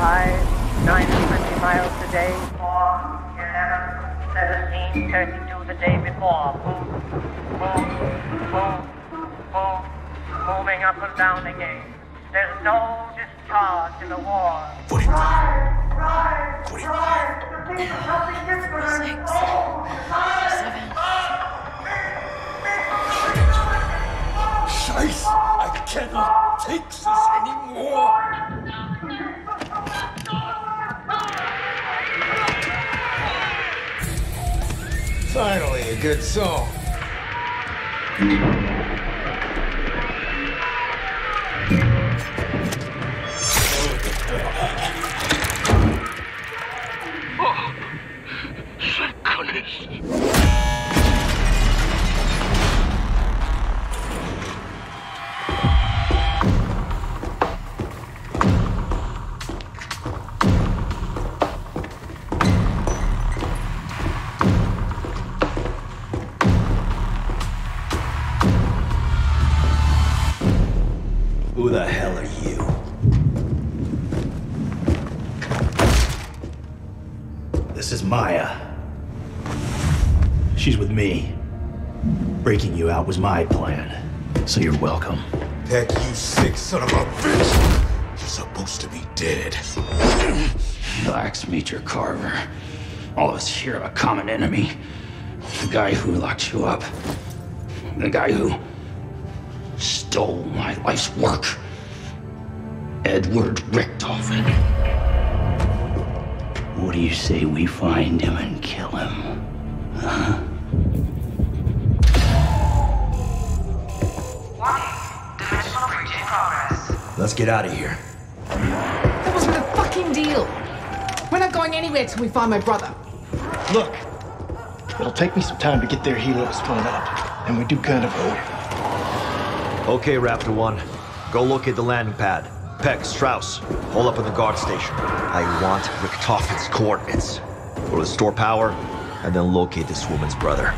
45, 9 and 20 miles a day. 4, 11, 17, 32 the day before. Move, move, move, move, moving up and down again. There's no discharge in the war. 45. Rise, rise, 45. rise. The thing is something different. Six. Oh, rise. Seven. Scheiße, I cannot take this anymore. Finally, a good song. Oh, Thank goodness. Who the hell are you? This is Maya. She's with me. Breaking you out was my plan, so you're welcome. Peck, you sick son of a bitch. You're supposed to be dead. Relax, Major Carver. All of us here have a common enemy. The guy who locked you up. The guy who stole my life's work. Edward Richtofen. What do you say we find him and kill him? Dimensional breach in progress. Let's get out of here. That wasn't a fucking deal. We're not going anywhere till we find my brother. Look, it'll take me some time to get their helos spun up, and we do kind of owe it. Okay, Raptor 1. Go locate the landing pad. Peck, Strauss, hold up in the guard station. I want Richtofen's coordinates. Go to the store power, and then locate this woman's brother.